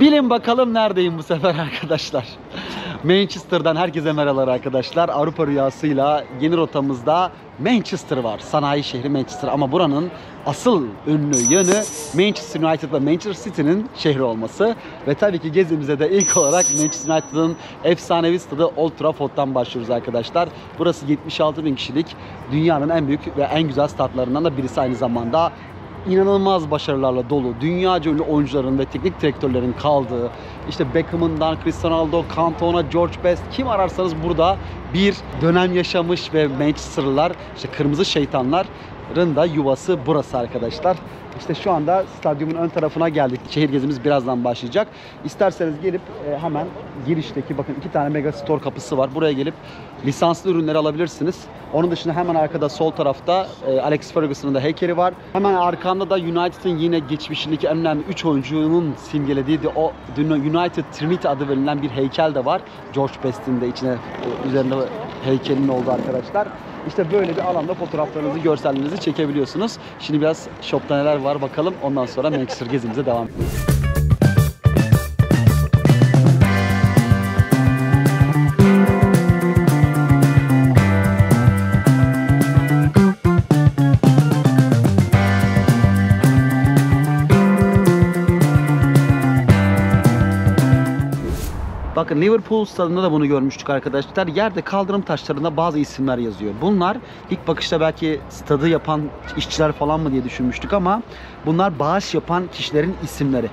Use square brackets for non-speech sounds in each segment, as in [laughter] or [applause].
Bilin bakalım neredeyim bu sefer [laughs] arkadaşlar. Manchester'dan herkese merhabalar arkadaşlar. Avrupa rüyasıyla yeni rotamızda Manchester var. Sanayi şehri Manchester ama buranın asıl ünlü yönü Manchester United ve Manchester City'nin şehri olması. Ve tabii ki gezimize de ilk olarak Manchester United'ın efsanevi stadı Old Trafford'dan başlıyoruz arkadaşlar. Burası 76 bin kişilik dünyanın en büyük ve en güzel statlarından da birisi aynı zamanda inanılmaz başarılarla dolu, dünyaca ünlü oyuncuların ve teknik direktörlerin kaldığı, işte Beckham'ından Cristiano Ronaldo, Cantona, George Best kim ararsanız burada bir dönem yaşamış ve Manchester'lılar, işte kırmızı şeytanların da yuvası burası arkadaşlar. İşte şu anda stadyumun ön tarafına geldik. Şehir gezimiz birazdan başlayacak. İsterseniz gelip e, hemen girişteki bakın iki tane mega store kapısı var. Buraya gelip lisanslı ürünleri alabilirsiniz. Onun dışında hemen arkada sol tarafta e, Alex Ferguson'ın da heykeli var. Hemen arkanda da United'ın yine geçmişindeki en önemli 3 oyuncunun simgelediği de o United Trinity adı verilen bir heykel de var. George Best'in de içine e, üzerinde heykelinin olduğu arkadaşlar. İşte böyle bir alanda fotoğraflarınızı, görsellerinizi çekebiliyorsunuz. Şimdi biraz shopta neler var bakalım. Ondan sonra Manchester gezimize devam edelim. Bakın Liverpool stadında da bunu görmüştük arkadaşlar. Yerde kaldırım taşlarında bazı isimler yazıyor. Bunlar ilk bakışta belki stadı yapan işçiler falan mı diye düşünmüştük ama bunlar bağış yapan kişilerin isimleri.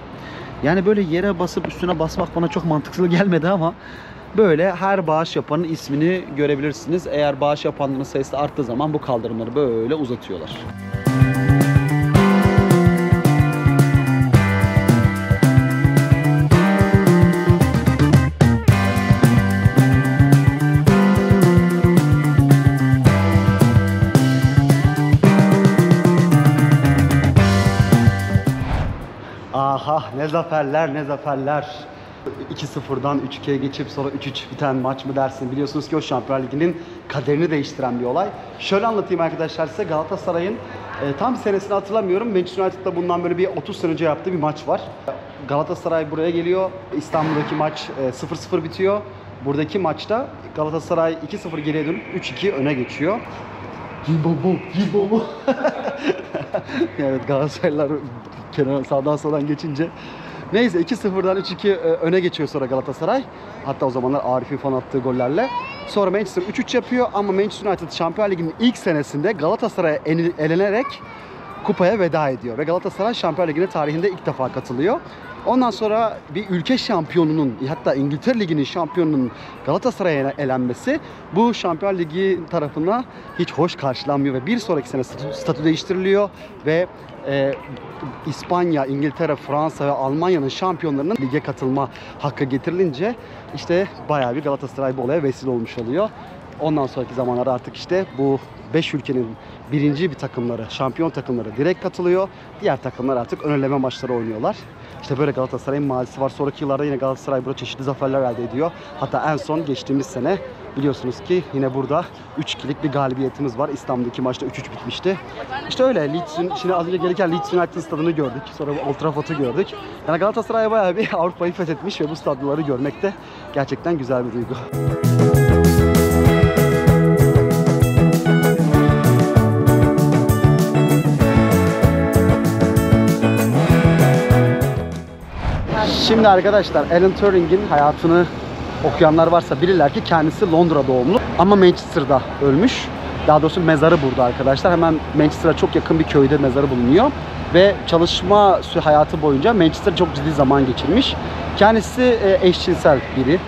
Yani böyle yere basıp üstüne basmak bana çok mantıksız gelmedi ama böyle her bağış yapanın ismini görebilirsiniz. Eğer bağış yapanların sayısı arttığı zaman bu kaldırımları böyle uzatıyorlar. Aha zaferler ne zaferler. 2-0'dan 3-2'ye geçip sonra 3-3 biten maç mı dersin? Biliyorsunuz ki o Şampiyonlar Ligi'nin kaderini değiştiren bir olay. Şöyle anlatayım arkadaşlar size Galatasaray'ın e, tam senesini hatırlamıyorum. Manchester United'da bundan böyle bir 30 sene önce yaptığı bir maç var. Galatasaray buraya geliyor. İstanbul'daki maç e, 0-0 bitiyor. Buradaki maçta Galatasaray 2-0 geriye dönüp 3-2 öne geçiyor. Yibobo, yibobo. [laughs] [laughs] evet Galatasaraylılar kenar sağdan soldan geçince. Neyse 2-0'dan 3-2 e, öne geçiyor sonra Galatasaray. Hatta o zamanlar Arif'in falan attığı gollerle. Sonra Manchester 3-3 yapıyor ama Manchester United Şampiyonlar Ligi'nin ilk senesinde Galatasaray'a elenerek kupaya veda ediyor. Ve Galatasaray Şampiyonlar Ligi'ne tarihinde ilk defa katılıyor. Ondan sonra bir ülke şampiyonunun hatta İngiltere Ligi'nin şampiyonunun Galatasaray'a elenmesi bu Şampiyonlar Ligi tarafına hiç hoş karşılanmıyor ve bir sonraki sene statü, statü değiştiriliyor ve e, İspanya, İngiltere, Fransa ve Almanya'nın şampiyonlarının lige katılma hakkı getirilince işte bayağı bir Galatasaray bu olaya vesile olmuş oluyor. Ondan sonraki zamanlarda artık işte bu 5 ülkenin birinci bir takımları, şampiyon takımları direkt katılıyor. Diğer takımlar artık öneleme maçları oynuyorlar. İşte böyle Galatasaray'ın mazisi var. Sonraki yıllarda yine Galatasaray burada çeşitli zaferler elde ediyor. Hatta en son geçtiğimiz sene biliyorsunuz ki yine burada 3-2'lik bir galibiyetimiz var. İstanbul'daki maçta 3-3 bitmişti. İşte öyle. Leeds'in, şimdi az önce gelirken Leeds United stadını gördük. Sonra Old Trafford'u gördük. Yani Galatasaray bayağı bir [laughs] Avrupa'yı fethetmiş ve bu stadları görmek de gerçekten güzel bir duygu. Şimdi arkadaşlar Alan Turing'in hayatını okuyanlar varsa bilirler ki kendisi Londra doğumlu ama Manchester'da ölmüş. Daha doğrusu mezarı burada arkadaşlar. Hemen Manchester'a çok yakın bir köyde mezarı bulunuyor. Ve çalışma hayatı boyunca Manchester çok ciddi zaman geçirmiş. Kendisi e, eşcinsel biri.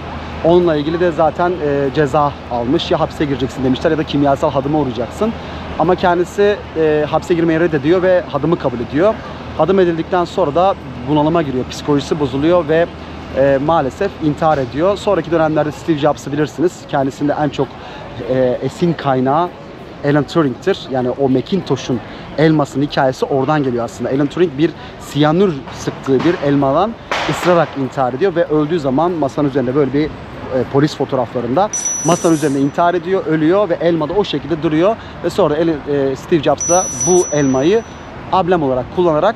Onunla ilgili de zaten e, ceza almış. Ya hapse gireceksin demişler ya da kimyasal hadıma uğrayacaksın. Ama kendisi e, hapse girmeyi reddediyor ve hadımı kabul ediyor. Hadım edildikten sonra da bunalıma giriyor. Psikolojisi bozuluyor ve e, maalesef intihar ediyor. Sonraki dönemlerde Steve Jobs'ı bilirsiniz. Kendisinde en çok e, esin kaynağı Alan Turing'tir. Yani o Macintosh'un elmasının hikayesi oradan geliyor aslında. Alan Turing bir siyanür sıktığı bir elmadan ısırarak intihar ediyor ve öldüğü zaman masanın üzerinde böyle bir e, polis fotoğraflarında masanın üzerinde intihar ediyor, ölüyor ve elma da o şekilde duruyor ve sonra Alan- e, Steve Jobs da bu elmayı ablem olarak kullanarak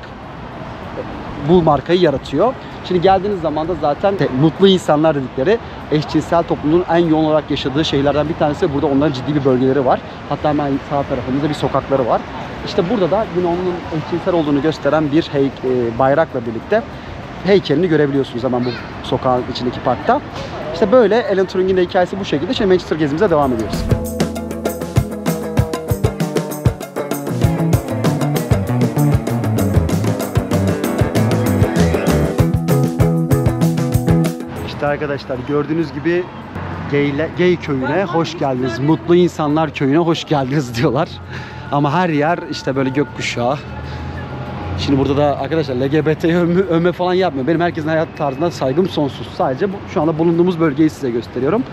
bu markayı yaratıyor. Şimdi geldiğiniz zaman da zaten te- mutlu insanlar dedikleri eşcinsel toplumun en yoğun olarak yaşadığı şeylerden bir tanesi. Burada onların ciddi bir bölgeleri var. Hatta hemen sağ tarafımızda bir sokakları var. İşte burada da yine onun eşcinsel olduğunu gösteren bir hey, e, bayrakla birlikte heykelini görebiliyorsunuz hemen bu sokağın içindeki parkta. İşte böyle Alan Turing'in de hikayesi bu şekilde. Şimdi Manchester gezimize devam ediyoruz. Arkadaşlar gördüğünüz gibi gay, gay köyüne hoş geldiniz. Mutlu insanlar köyüne hoş geldiniz [laughs] diyorlar. Ama her yer işte böyle gökkuşağı. Şimdi burada da arkadaşlar LGBT övme, övme falan yapmıyor. Benim herkesin hayat tarzına saygım sonsuz. Sadece bu, şu anda bulunduğumuz bölgeyi size gösteriyorum.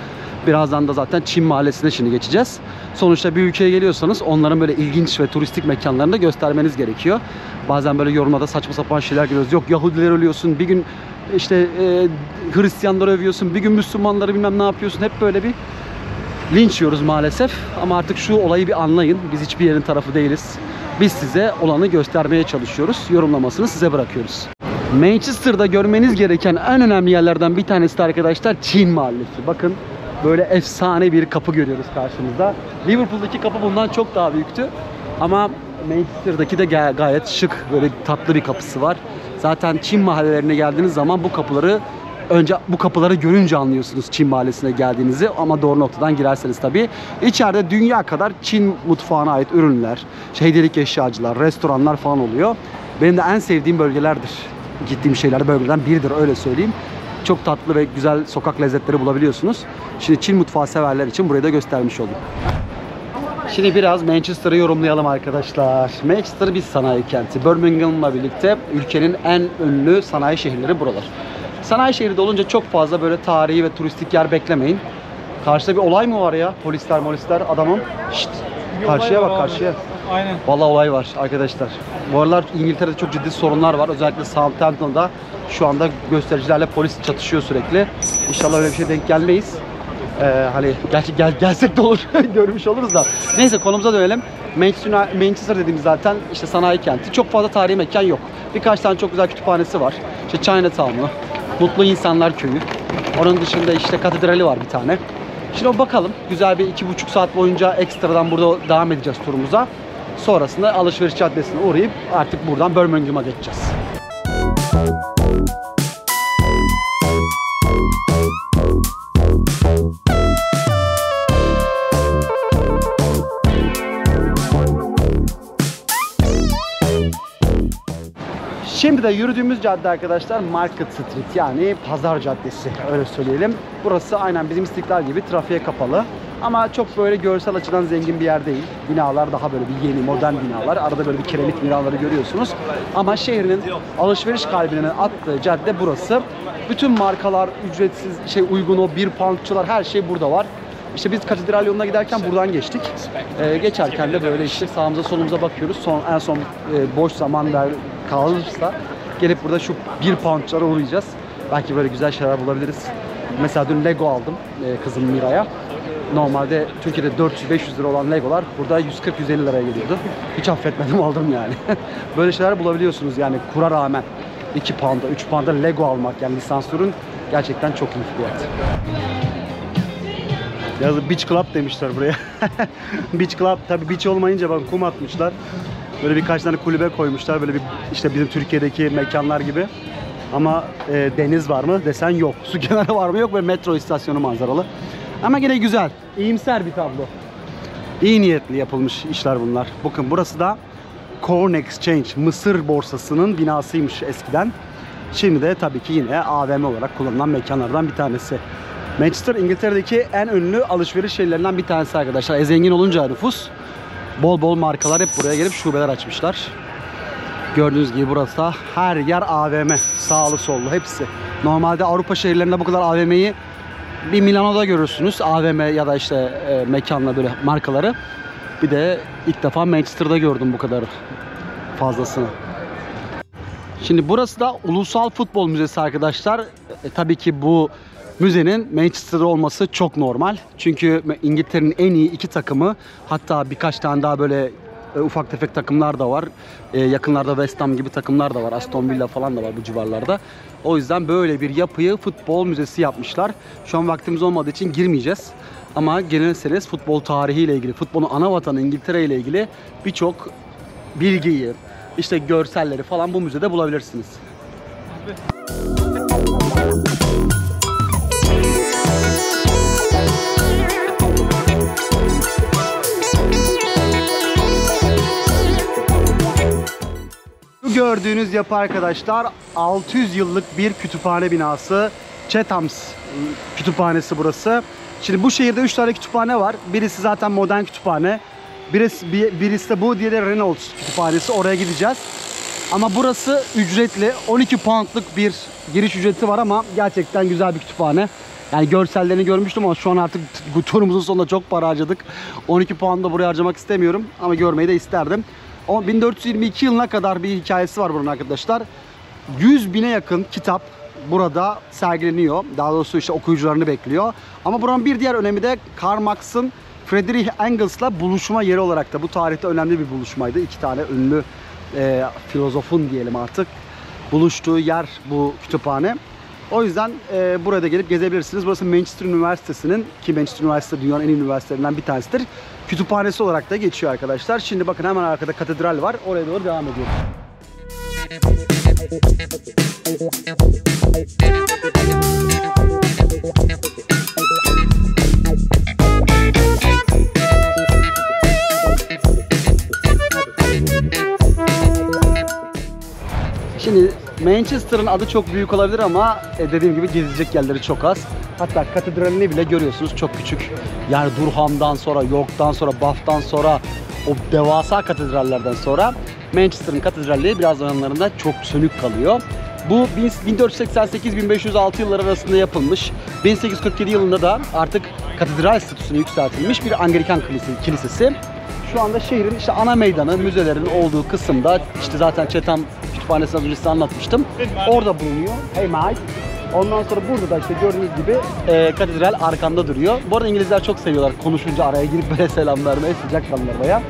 Birazdan da zaten Çin mahallesine şimdi geçeceğiz. Sonuçta bir ülkeye geliyorsanız onların böyle ilginç ve turistik mekanlarını da göstermeniz gerekiyor. Bazen böyle yorumlarda saçma sapan şeyler görüyoruz. Yok Yahudileri ölüyorsun, bir gün işte e, Hristiyanları övüyorsun, bir gün Müslümanları bilmem ne yapıyorsun. Hep böyle bir linç yiyoruz maalesef. Ama artık şu olayı bir anlayın. Biz hiçbir yerin tarafı değiliz. Biz size olanı göstermeye çalışıyoruz. Yorumlamasını size bırakıyoruz. Manchester'da görmeniz gereken en önemli yerlerden bir tanesi de arkadaşlar Çin Mahallesi. Bakın böyle efsane bir kapı görüyoruz karşımızda. Liverpool'daki kapı bundan çok daha büyüktü. Ama Manchester'daki de ga- gayet şık, böyle tatlı bir kapısı var. Zaten Çin mahallelerine geldiğiniz zaman bu kapıları önce bu kapıları görünce anlıyorsunuz Çin mahallesine geldiğinizi ama doğru noktadan girerseniz tabii. İçeride dünya kadar Çin mutfağına ait ürünler, hediyelik eşyacılar, restoranlar falan oluyor. Benim de en sevdiğim bölgelerdir. Gittiğim şeyler bölgelerden biridir öyle söyleyeyim. Çok tatlı ve güzel sokak lezzetleri bulabiliyorsunuz. Şimdi Çin mutfağı severler için burayı da göstermiş oldum. Şimdi biraz Manchester'ı yorumlayalım arkadaşlar. Manchester bir sanayi kenti. Birmingham'la birlikte ülkenin en ünlü sanayi şehirleri buralar. Sanayi şehri de olunca çok fazla böyle tarihi ve turistik yer beklemeyin. Karşıda bir olay mı var ya? Polisler molisler adamım. Şşt. Karşıya bak karşıya. Aynen. Vallahi olay var arkadaşlar. Bu aralar İngiltere'de çok ciddi sorunlar var. Özellikle Southampton'da şu anda göstericilerle polis çatışıyor sürekli. İnşallah öyle bir şey denk gelmeyiz. Ee, hani gerçi gel, gelsek de olur [laughs] görmüş oluruz da. Neyse konumuza dönelim. Manchester, dediğimiz zaten işte sanayi kenti. Çok fazla tarihi mekan yok. Birkaç tane çok güzel kütüphanesi var. İşte Chinatown'u, Mutlu İnsanlar Köyü. Onun dışında işte katedrali var bir tane. Şimdi bakalım. Güzel bir iki buçuk saat boyunca ekstradan burada devam edeceğiz turumuza. Sonrasında alışveriş caddesine uğrayıp artık buradan Birmingham'a geçeceğiz. Şimdi de yürüdüğümüz cadde arkadaşlar Market Street yani Pazar Caddesi öyle söyleyelim. Burası aynen bizim İstiklal gibi trafiğe kapalı. Ama çok böyle görsel açıdan zengin bir yer değil. Binalar daha böyle bir yeni modern binalar. Arada böyle bir kiremit binaları görüyorsunuz. Ama şehrinin alışveriş kalbinin attığı cadde burası. Bütün markalar ücretsiz, şey uygun o bir poundçular her şey burada var. İşte biz katedral yoluna giderken buradan geçtik. Ee, geçerken de böyle işte sağımıza solumuza bakıyoruz. Son en son e, boş zaman ver, kalırsa gelip burada şu bir poundçulara uğrayacağız. Belki böyle güzel şeyler bulabiliriz. Mesela dün Lego aldım e, kızım Mira'ya. Normalde Türkiye'de 400-500 lira olan Legolar burada 140-150 liraya geliyordu. Hiç affetmedim [laughs] aldım yani. böyle şeyler bulabiliyorsunuz yani kura rağmen. 2 pound'a 3 pound'a Lego almak yani lisans ürün gerçekten çok iyi fiyat. Yazı Beach Club demişler buraya. [laughs] beach Club tabi beach olmayınca bak kum atmışlar. Böyle birkaç tane kulübe koymuşlar. Böyle bir işte bizim Türkiye'deki mekanlar gibi. Ama e, deniz var mı desen yok. Su [laughs] kenarı var mı yok ve metro istasyonu manzaralı. Ama yine güzel. İyimser bir tablo. İyi niyetli yapılmış işler bunlar. Bakın burası da Corn Exchange, Mısır borsasının binasıymış eskiden. Şimdi de tabii ki yine AVM olarak kullanılan mekanlardan bir tanesi. Manchester İngiltere'deki en ünlü alışveriş şeylerinden bir tanesi arkadaşlar. E, zengin olunca nüfus bol bol markalar hep buraya gelip şubeler açmışlar. Gördüğünüz gibi burası her yer AVM. Sağlı sollu hepsi. Normalde Avrupa şehirlerinde bu kadar AVM'yi bir Milano'da görürsünüz. AVM ya da işte e, mekanla böyle markaları. Bir de ilk defa Manchester'da gördüm bu kadar fazlasını. Şimdi burası da Ulusal Futbol Müzesi arkadaşlar. E, tabii ki bu müzenin Manchester'da olması çok normal. Çünkü İngiltere'nin en iyi iki takımı hatta birkaç tane daha böyle e, ufak tefek takımlar da var. E, yakınlarda West Ham gibi takımlar da var. Aston Villa falan da var bu civarlarda. O yüzden böyle bir yapıyı futbol müzesi yapmışlar. Şu an vaktimiz olmadığı için girmeyeceğiz. Ama gelirseniz futbol tarihiyle ilgili, futbolun ana vatanı İngiltere ile ilgili birçok bilgiyi, işte görselleri falan bu müzede bulabilirsiniz. Bu gördüğünüz yapı arkadaşlar 600 yıllık bir kütüphane binası. Chetham's kütüphanesi burası. Şimdi bu şehirde 3 tane kütüphane var. Birisi zaten modern kütüphane. Birisi, bir- birisi de bu, diğeri Reynolds kütüphanesi. Oraya gideceğiz. Ama burası ücretli. 12 poundlık bir giriş ücreti var ama gerçekten güzel bir kütüphane. Yani görsellerini görmüştüm ama şu an artık turumuzun sonunda çok para harcadık. 12 puan da buraya harcamak istemiyorum ama görmeyi de isterdim. Ama 1422 yılına kadar bir hikayesi var bunun arkadaşlar. 100 bine yakın kitap burada sergileniyor. Daha doğrusu işte okuyucularını bekliyor. Ama buranın bir diğer önemi de Karl Marx'ın Friedrich Engels'la buluşma yeri olarak da bu tarihte önemli bir buluşmaydı. İki tane ünlü e, filozofun diyelim artık buluştuğu yer bu kütüphane. O yüzden e, burada gelip gezebilirsiniz. Burası Manchester Üniversitesi'nin ki Manchester Üniversitesi dünyanın en iyi üniversitelerinden bir tanesidir. Kütüphanesi olarak da geçiyor arkadaşlar. Şimdi bakın hemen arkada katedral var. Oraya doğru devam ediyoruz. Şimdi Manchester'ın adı çok büyük olabilir ama e, dediğim gibi gezilecek yerleri çok az. Hatta katedralini bile görüyorsunuz çok küçük. Yani Durham'dan sonra, York'tan sonra, Bath'tan sonra o devasa katedrallerden sonra Manchester'ın katedralleri biraz yanlarında çok sönük kalıyor. Bu 1488-1506 yılları arasında yapılmış. 1847 yılında da artık katedral statüsüne yükseltilmiş bir Anglikan kilise- kilisesi. Şu anda şehrin işte ana meydanı, müzelerin olduğu kısımda işte zaten Chatham Kütüphanesi'ni az önce size anlatmıştım. Orada bulunuyor. Hey mate. Ondan sonra burada da işte gördüğünüz gibi e, katedral arkamda duruyor. Bu arada İngilizler çok seviyorlar konuşunca araya girip böyle [laughs] selam vermeye, sıcak kanlılar baya.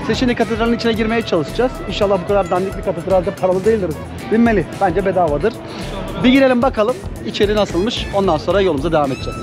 Size şimdi katedralin içine girmeye çalışacağız. İnşallah bu kadar dandik bir katedralde paralı değildir. Binmeli. Bence bedavadır. Bir girelim bakalım içeri nasılmış. Ondan sonra yolumuza devam edeceğiz.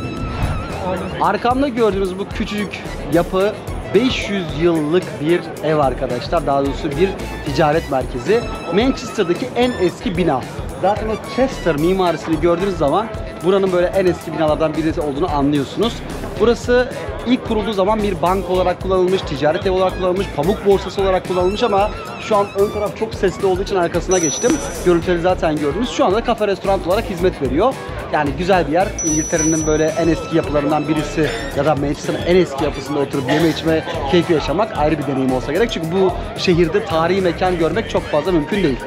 Arkamda gördüğünüz bu küçücük yapı 500 yıllık bir ev arkadaşlar. Daha doğrusu bir ticaret merkezi. Manchester'daki en eski bina. Zaten o Chester mimarisini gördüğünüz zaman buranın böyle en eski binalardan birisi olduğunu anlıyorsunuz. Burası ilk kurulduğu zaman bir bank olarak kullanılmış, ticaret evi olarak kullanılmış, pamuk borsası olarak kullanılmış ama şu an ön taraf çok sesli olduğu için arkasına geçtim. Görüntüleri zaten gördünüz. Şu anda kafe restoran olarak hizmet veriyor. Yani güzel bir yer. İngiltere'nin böyle en eski yapılarından birisi ya da Manchester'ın en eski yapısında oturup yeme içme keyfi yaşamak ayrı bir deneyim olsa gerek. Çünkü bu şehirde tarihi mekan görmek çok fazla mümkün değil.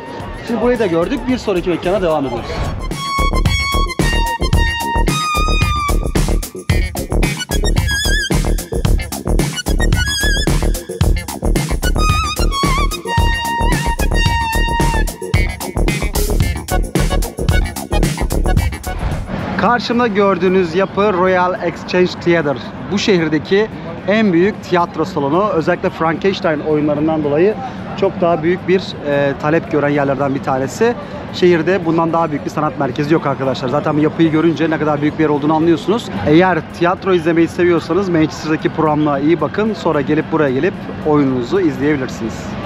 Şimdi burayı da gördük. Bir sonraki mekana devam ediyoruz. Karşımda gördüğünüz yapı Royal Exchange Theatre. Bu şehirdeki en büyük tiyatro salonu. Özellikle Frankenstein oyunlarından dolayı çok daha büyük bir e, talep gören yerlerden bir tanesi. Şehirde bundan daha büyük bir sanat merkezi yok arkadaşlar. Zaten yapıyı görünce ne kadar büyük bir yer olduğunu anlıyorsunuz. Eğer tiyatro izlemeyi seviyorsanız Manchester'daki programına iyi bakın. Sonra gelip buraya gelip oyununuzu izleyebilirsiniz.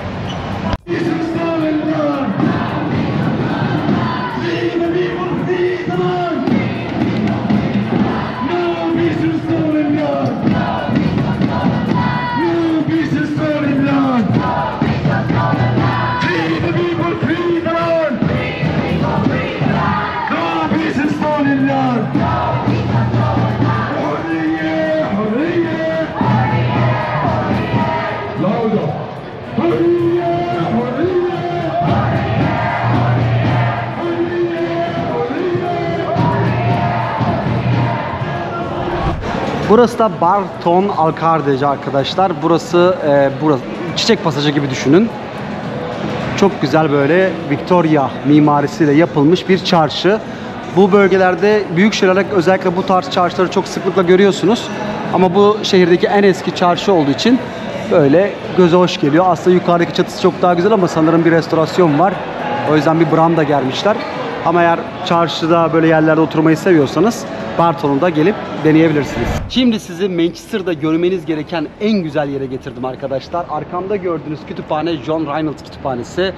Burası da Barton Alcardeci arkadaşlar. Burası e, burası çiçek pasajı gibi düşünün. Çok güzel böyle Victoria mimarisiyle yapılmış bir çarşı. Bu bölgelerde büyük şehirlerde özellikle bu tarz çarşıları çok sıklıkla görüyorsunuz. Ama bu şehirdeki en eski çarşı olduğu için böyle göze hoş geliyor. Aslında yukarıdaki çatısı çok daha güzel ama sanırım bir restorasyon var. O yüzden bir branda gelmişler. Ama eğer çarşıda böyle yerlerde oturmayı seviyorsanız Bartol'un da gelip deneyebilirsiniz. Şimdi sizi Manchester'da görmeniz gereken en güzel yere getirdim arkadaşlar. Arkamda gördüğünüz kütüphane John Reynolds Kütüphanesi.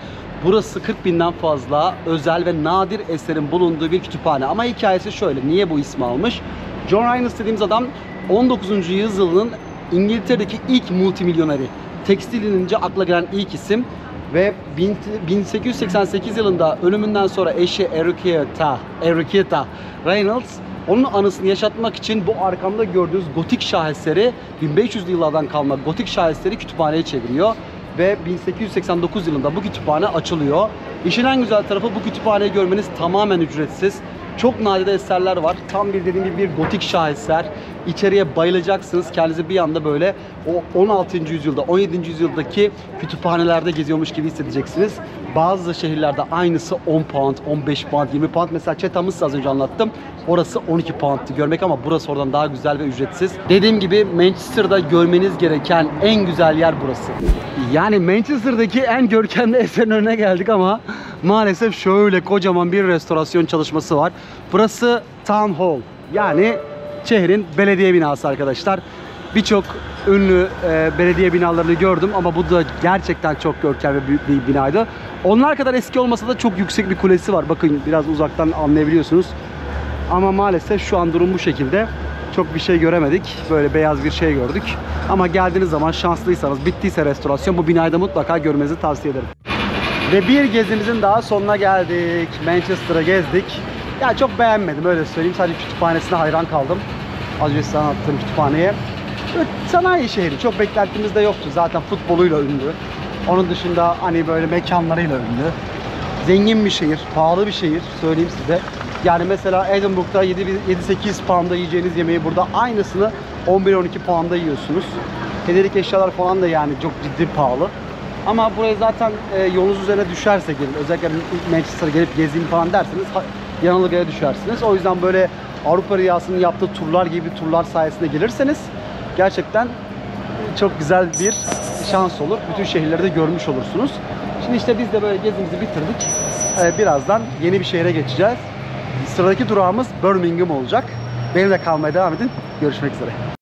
Burası 40 binden fazla özel ve nadir eserin bulunduğu bir kütüphane. Ama hikayesi şöyle. Niye bu ismi almış? John Reynolds dediğimiz adam 19. yüzyılın İngiltere'deki ilk multimilyoneri. Tekstil denince akla gelen ilk isim ve bin- 1888 yılında ölümünden sonra eşi Enriqueta, Enriqueta Reynolds onun anısını yaşatmak için bu arkamda gördüğünüz gotik şaheseri 1500'lü yıllardan kalma gotik şaheseri kütüphaneye çeviriyor ve 1889 yılında bu kütüphane açılıyor. İşin en güzel tarafı bu kütüphaneyi görmeniz tamamen ücretsiz. Çok nadide eserler var. Tam bir dediğim gibi bir gotik şaheser. İçeriye bayılacaksınız. Kendinizi bir anda böyle o 16. yüzyılda, 17. yüzyıldaki kütüphanelerde geziyormuş gibi hissedeceksiniz. Bazı şehirlerde aynısı 10 pound, 15 pound, 20 pound. Mesela Chetham'ı az önce anlattım. Orası 12 pound'tı görmek ama burası oradan daha güzel ve ücretsiz. Dediğim gibi Manchester'da görmeniz gereken en güzel yer burası. Yani Manchester'daki en görkemli [laughs] eserin önüne geldik ama maalesef şöyle kocaman bir restorasyon çalışması var. Burası Town Hall. Yani şehrin belediye binası arkadaşlar. Birçok ünlü e, belediye binalarını gördüm ama bu da gerçekten çok görkemli büyük bir binaydı. Onlar kadar eski olmasa da çok yüksek bir kulesi var. Bakın biraz uzaktan anlayabiliyorsunuz. Ama maalesef şu an durum bu şekilde. Çok bir şey göremedik. Böyle beyaz bir şey gördük. Ama geldiğiniz zaman şanslıysanız bittiyse restorasyon bu binayı da mutlaka görmenizi tavsiye ederim. Ve bir gezimizin daha sonuna geldik. Manchester'a gezdik. Ya çok beğenmedim öyle söyleyeyim. Sadece kütüphanesine hayran kaldım. Az önce size anlattığım kütüphaneye. Böyle sanayi şehri. Çok beklentimiz de yoktu. Zaten futboluyla ünlü. Onun dışında hani böyle mekanlarıyla ünlü. Zengin bir şehir, pahalı bir şehir söyleyeyim size. Yani mesela Edinburgh'da 7-8 pound'a yiyeceğiniz yemeği burada aynısını 11-12 pound'a yiyorsunuz. Hediyelik eşyalar falan da yani çok ciddi pahalı. Ama buraya zaten e, yolunuz üzerine düşerse gelin. Özellikle Manchester'a gelip gezeyim falan derseniz yanılgıya düşersiniz. O yüzden böyle Avrupa Rüyası'nın yaptığı turlar gibi turlar sayesinde gelirseniz gerçekten çok güzel bir şans olur. Bütün şehirleri de görmüş olursunuz. Şimdi işte biz de böyle gezimizi bitirdik. Ee, birazdan yeni bir şehre geçeceğiz. Sıradaki durağımız Birmingham olacak. Benimle kalmaya devam edin. Görüşmek üzere.